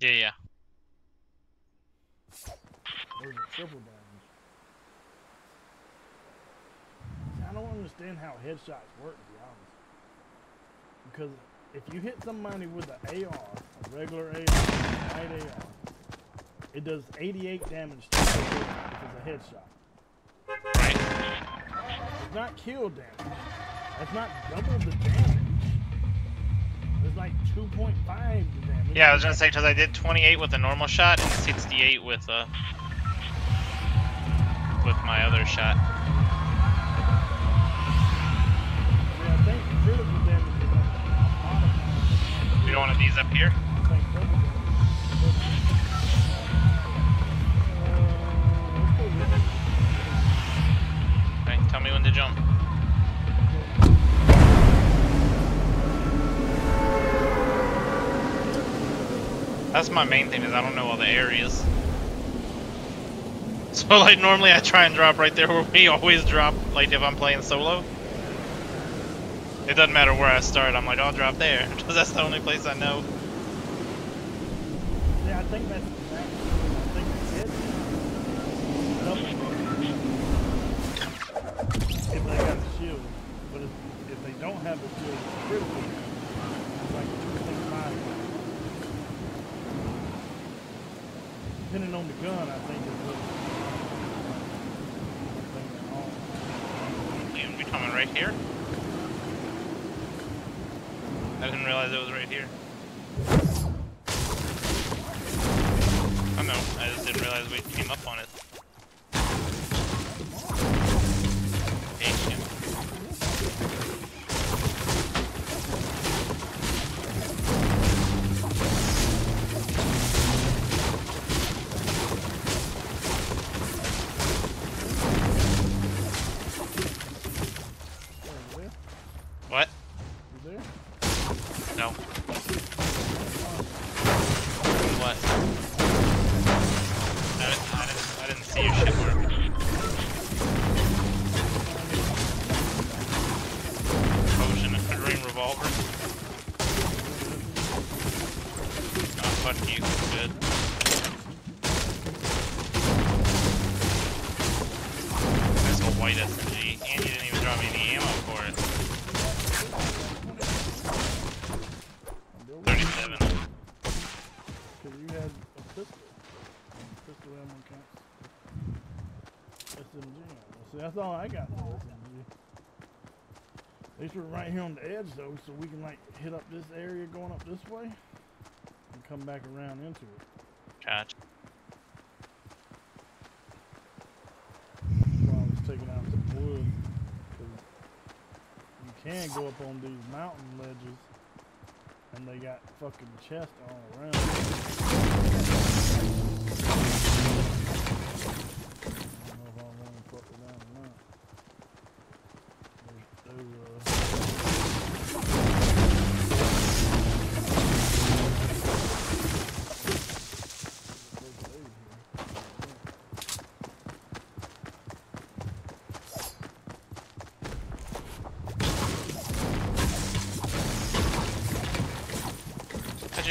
Yeah, yeah. Oh, There's a triple damage. I don't understand how headshots work, to be honest. Because if you hit somebody with an AR, a regular AR, a AR, it does 88 damage to the if it's a headshot. It's not kill damage. That's not double the damage. It's like 2.5 damage. Yeah, I was gonna say because I did 28 with a normal shot and 68 with a with my other shot. Yeah, I think critical damage is like modified. You don't want these up here? That's my main thing is I don't know all the areas. So like normally I try and drop right there where we always drop, like if I'm playing solo. It doesn't matter where I start, I'm like, oh, I'll drop there, because that's the only place I know. Yeah, I think that's. If they got the shield, but if, if they don't have the shield, it's critical. It's like two things five. Depending on the gun, I think we coming right here? I didn't realize it was right here. That's all I got. At least we're right here on the edge, though, so we can, like, hit up this area going up this way and come back around into it. Gotcha. That's why I was taking out some wood. you can go up on these mountain ledges, and they got fucking chests all around.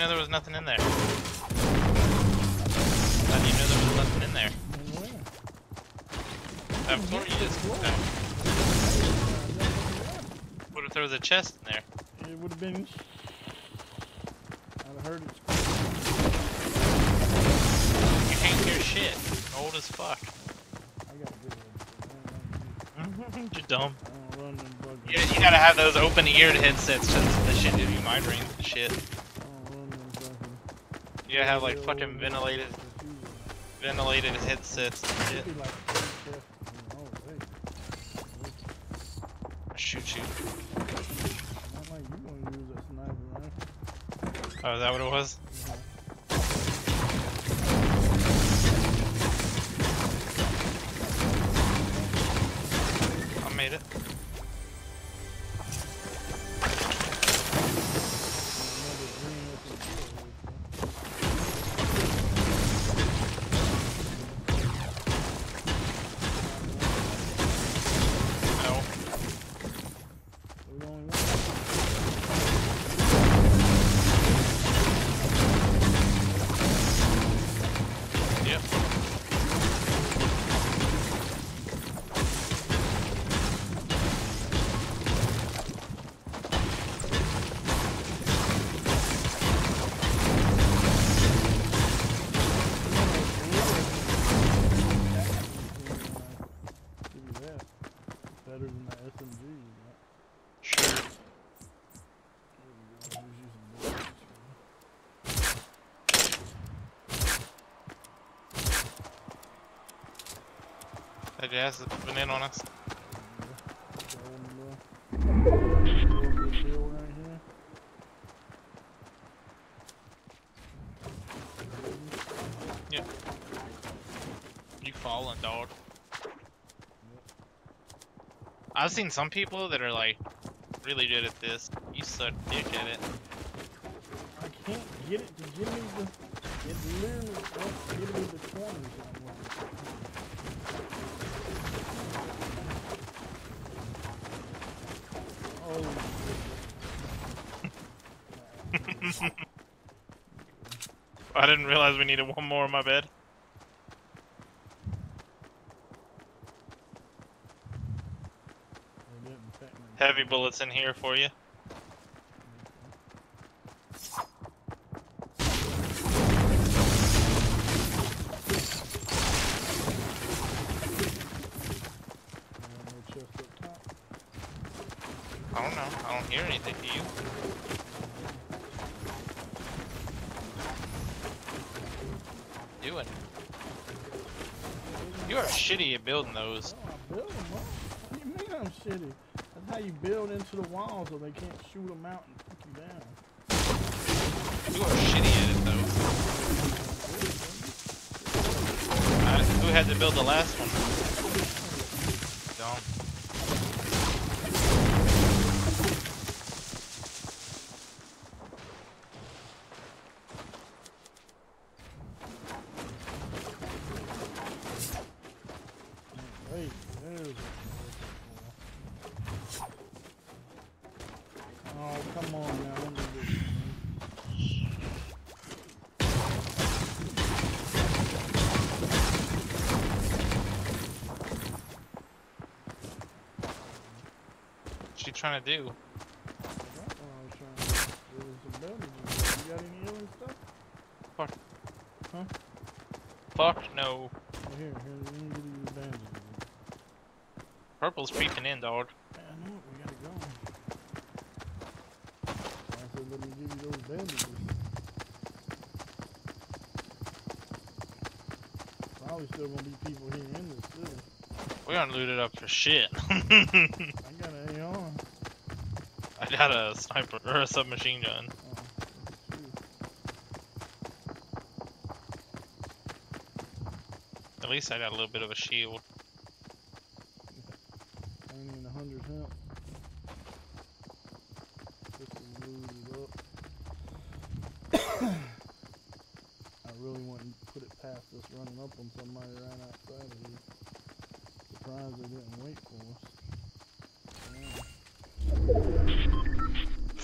Know there was nothing in there? How'd you know there was nothing in there? Where? I you just. What? If there was a chest in there? It would have been. I'd have heard it. You can't hear shit. You're old as fuck. I gotta get it. You're dumb. I don't run them bugs. You, you gotta have those open eared headsets because the shit gives you migraines and shit. I don't run them fucking. You have like fucking ventilated, ventilated headsets and shit. Shoot you. Oh, is that what it was? I made it. That jazz is moving in on us. Yep. You falling, dog. I've seen some people that are like really good at this. You suck dick at it. I can't get it to give me the. It literally won't give me the 20s. I didn't realize we needed one more in my bed. Heavy bullets in here for you. Uh, no chest up top. I don't know. I don't hear anything. Do you? Doing. You are shitty at building those. Oh, build 'em up. What do you mean I'm Shitty. That's how you build into the wall so they can't shoot them out and take you down. You are shitty at it though. Uh, who had to build the last one? Don't. Wait, there's a Oh, come on now. Let me get this thing. What's she trying to do? I got what I was trying to do. There was some bandages. You got any healing stuff? Fuck no. Oh, here, here, let me give you. Purple's creeping in, dog. Hey, I know it, we gotta go. I said let me give you those bandages. Probably still gonna be people here in this city. We aren't looted up for shit. I got an AR. I got a sniper or a submachine gun. Oh. At least I got a little bit of a shield. I ain't even a hundred help. Just to load it up. I really wouldn't put it past us running up on somebody right outside of here. Surprised they didn't wait for us. Yeah.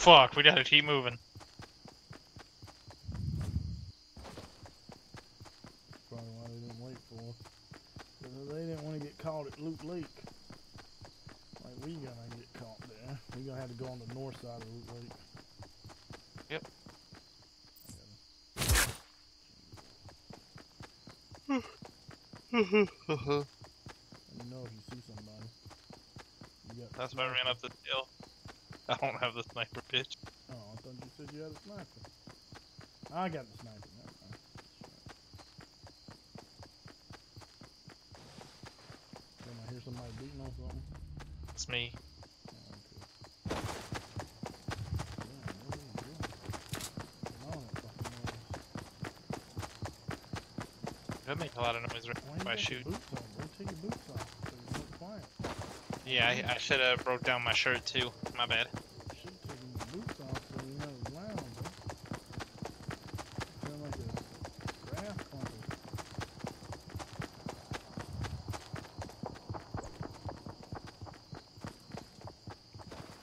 Fuck, we gotta keep moving. Probably why they didn't wait for us. 'Cause they didn't want to get caught at Loot Lake. Like we gonna get caught there. We gonna have to go on the north side of Loot Lake. Yep. Let me know if you see somebody. You got That's why I ran up the hill. I don't have the sniper bitch. Oh, I thought you said you had a sniper. I got the sniper. Then I hear somebody beating on something. It's me. Oh, okay. Yeah, what are you doing? Come on, that fucking make a lot of noise right if I shoot. boots on? Go take your boots off so you look quiet. Yeah, I, I should have broke down my shirt too. My bad. Should take your boots off so you're not as loud, bro. Sound like a grass clumper.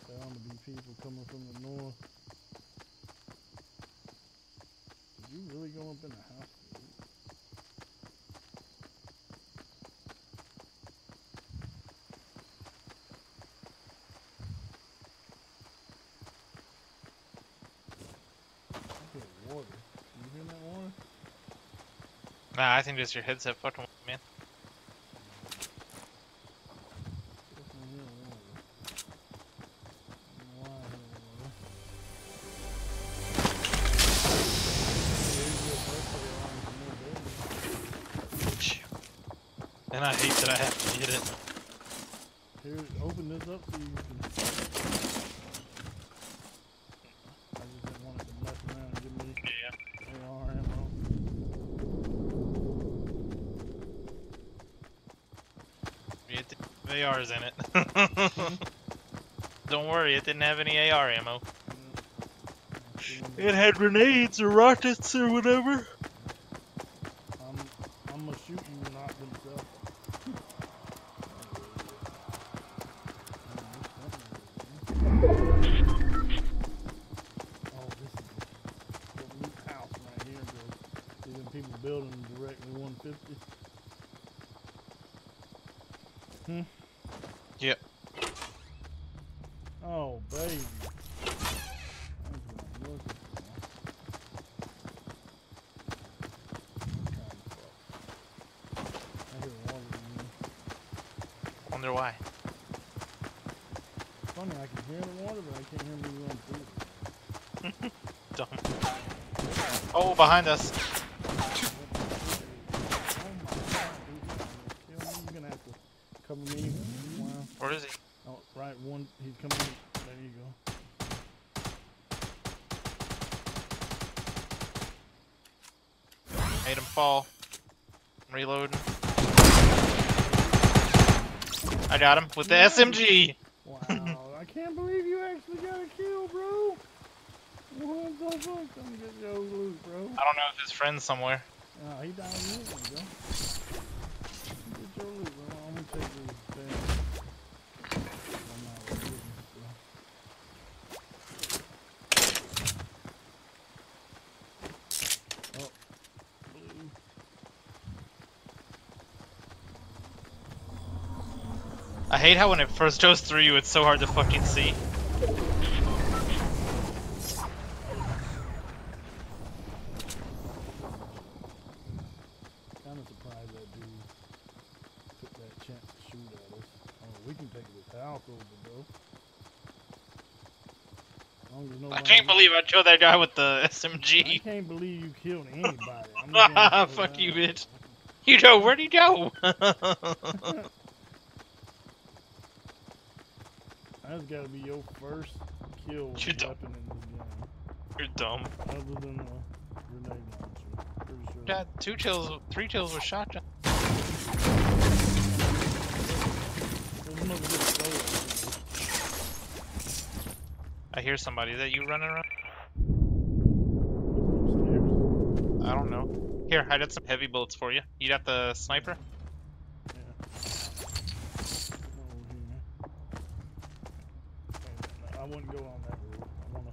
Bound to be people coming from the north. Did you really go up in the house? to eat? I hear water. You hear that water? Nah, I think just your headset fucking with me, man. Definitely hear water. I don't know why I hear water. Yeah, you get birthday alarms in there, baby. Shit. And I hate that I have to get it. Here, open this up so you can. I just didn't want it to mess around and give me Yeah. AR ammo. It didn't have ARs in it. Don't worry, it didn't have any AR ammo. It had grenades or rockets or whatever. I'm, I'm gonna shoot you, not themselves. Oh, this is a neat house right here, bro. See them people building directly 150. Hmm. Yep. Oh, baby. That's what I'm looking for. I hear water in here. Funny, I can hear the water, but I can't hear me through it. Dumb. Oh, behind us. Oh my god, dude, he's gonna kill me. You're gonna have to cover me. Wow. Where is he? Oh, right, one, he's coming. There you go. Made him fall. I'm reloading. I got him with the Nice. SMG. Wow, I can't believe you actually got a kill, bro. What the fuck? Get your loot, bro. I don't know if his friend's somewhere. Oh, he died hate how when it first goes through you, it's so hard to fucking see. Kind of surprised that dude took that chance to shoot at us. Oh, we can take this house over, bro. As long as I can't believe I killed that guy with the SMG. I can't believe you killed anybody. I'm just gonna say Fuck you, bitch. You know, where'd he go? That's got to be your first kill with You're a dumb. weapon in this game, You're dumb. other than a grenade launcher. Pretty sure. Got two kills, three kills with shotgun. Those motherfuckers go I hear somebody. Is that you running around? I don't know. Here, I got some heavy bullets for you. You got the sniper? Yeah. Oh, here. Wait a minute, I wouldn't go on that route. I wanna.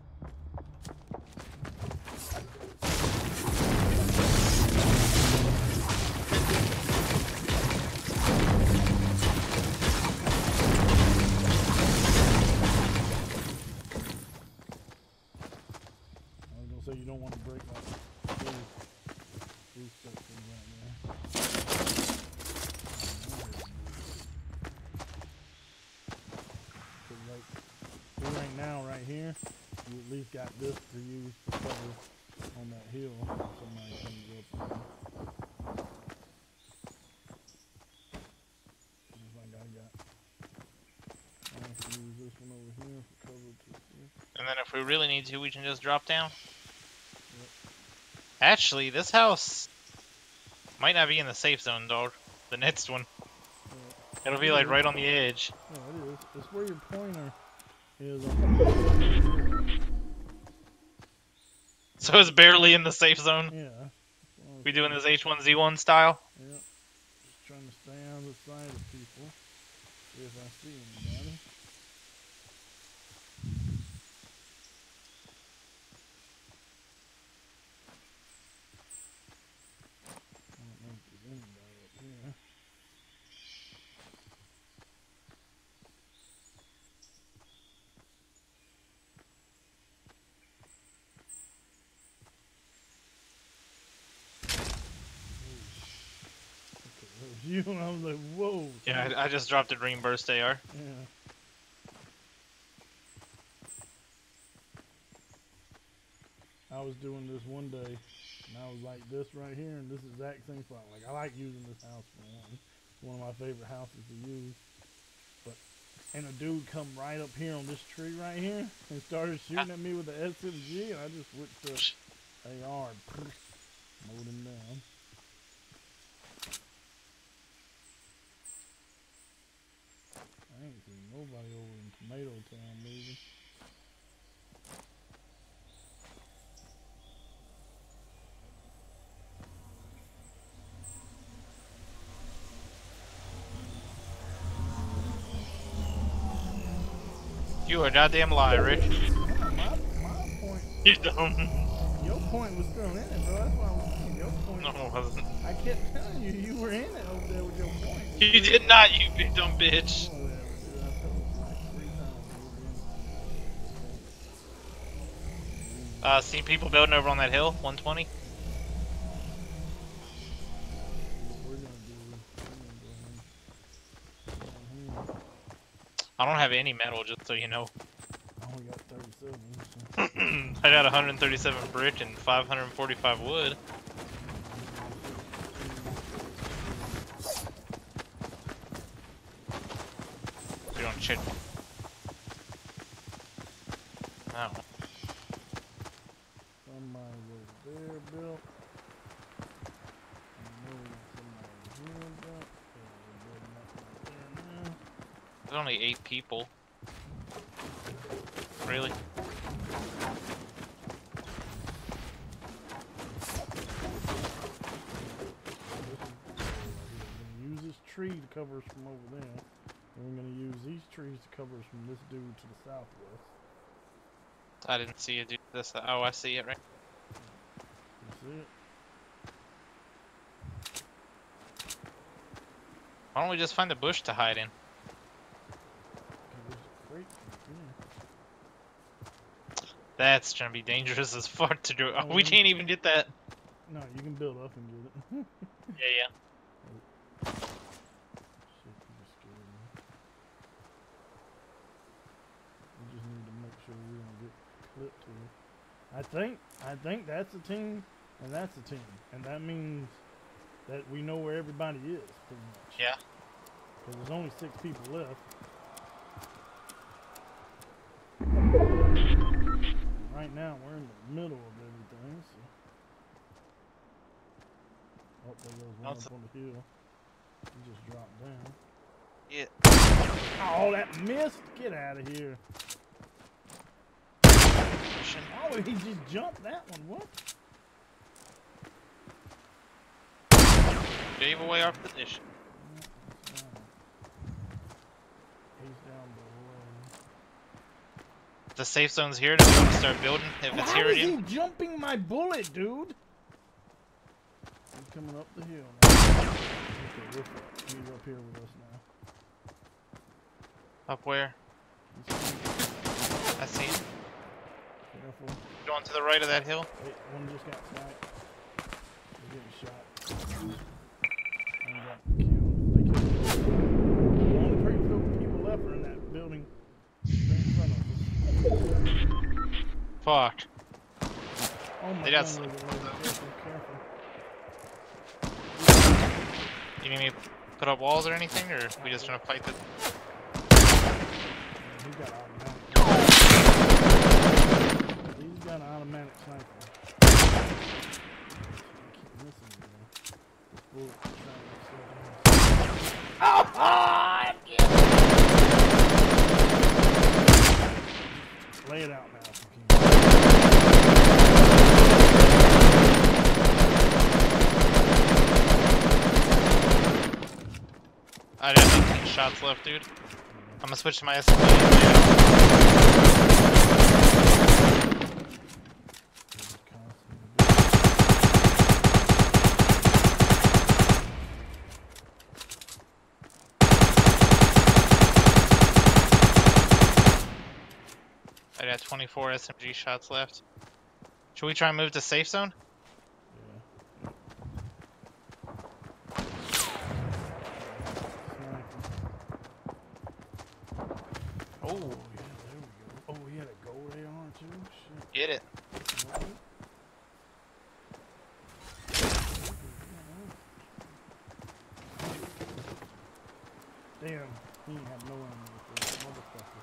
I was gonna say you don't want to break my got this to use to cover on that hill. Somebody comes up. on you. Just like I got. I have to use this one over here for cover to see. And then if we really need to, we can just drop down. Actually, this house might not be in the safe zone, dog. The next one. It'll be like right on the edge. Yeah, it is. It's where your pointer is So it's barely in the safe zone. Yeah. We doing this H1Z1 style? Yeah. Just trying to stay on the side of people. See if I see anybody. I don't know if there's anybody up here. Okay, there's you and I was like, whoa. Yeah. I, I just dropped a green burst AR. Yeah. I was doing this one day, and I was like this right here, and this exact same spot. Like I like using this house for one. one of my favorite houses to use. But and a dude come right up here on this tree right here and started shooting at me with the SMG, and I just went to AR and mowed him down. I ain't seen nobody over in Tomato Town moving. You are a goddamn liar, Rich. Yeah, my, my point, You dumb. your point was thrown in it, bro. That's why I was saying your point. No, it wasn't. I kept telling you you were in it over there with your point. You did not, you big dumb bitch. Uh, seen people building over on that hill, 120. What we're gonna do is we're gonna go ahead- down here. I don't have any metal, just so you know. I got 37, so I got 137 brick and 545 wood. You don't built. I somebody here built. Yeah, we're building up right there now. There's only eight people. Really? This is the area right here. We're gonna use this tree to cover us from over there. And we're gonna use these trees to cover us from this dude to the southwest. I didn't see a do this. Oh, I see it right. It? Why don't we just find a bush to hide in? Okay, there's a crate right here. That's gonna be dangerous as fuck to do. Oh, we can't even get that. No, you can build up and get it. Yeah, yeah. Shit, you just scared me. We just need to make sure we don't get clipped here. I think I think that's a team and that's a team. And that means that we know where everybody is, pretty much. Yeah. Because there's only six people left. Right now we're in the middle of everything, so Oh, there goes one That's up on the hill. He just dropped down. Yeah. Oh, that missed! Get out of here. Pushing. Oh, he just jumped that one. What? Gave away our position. Yeah, that's fine. He's down below. The safe zone's here to be able to start building. If it's How here is again. he jumping my bullet, dude? He's coming up the hill now. Okay, we're. He's up here with us now. Up where? I see him. Careful. Going to the right of that hill. Wait, one just got sniped. He's getting shot. One got killed. They killed him. The only three people- people left are in that building right in front of us. Fuck. Oh my They got god, s- look at look, careful, careful. You need me to put up walls or anything, or we just gonna fight the? Yeah, He's got automatic. He's automatic sniper. Oh, I'm Lay it out now. I got 18 shots left, dude. I'm gonna switch to my SMG. Just constantly do- I got 24 SMG shots left. Should we try and move to safe zone? Yeah. Oh, yeah, there we go. Oh, he had a gold AR too? Shit. get it. What? Damn, he ain't have no ammo for that motherfucker.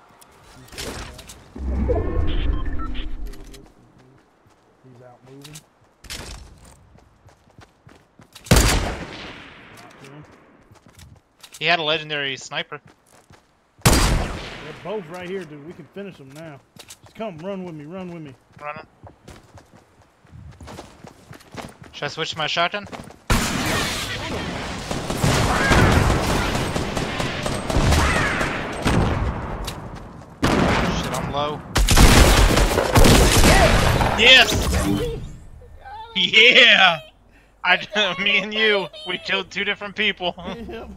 You see that? He's out moving. Knocked him. He had a legendary sniper. They're both right here, dude. We can finish them now. Just come, run with me, run with me. Running. Should I switch to my shotgun? Shit, I'm low. Yes! Yeah! I, me and you, we killed two different people.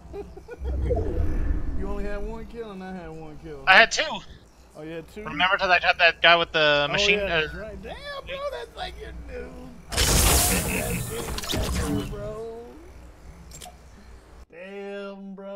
kill and I had one kill. I had two. Oh, you had two? Remember because I shot that guy with the oh, machine? Oh, yeah, uh, right. Damn, bro, that's like your new. Oh, bro. Damn, bro.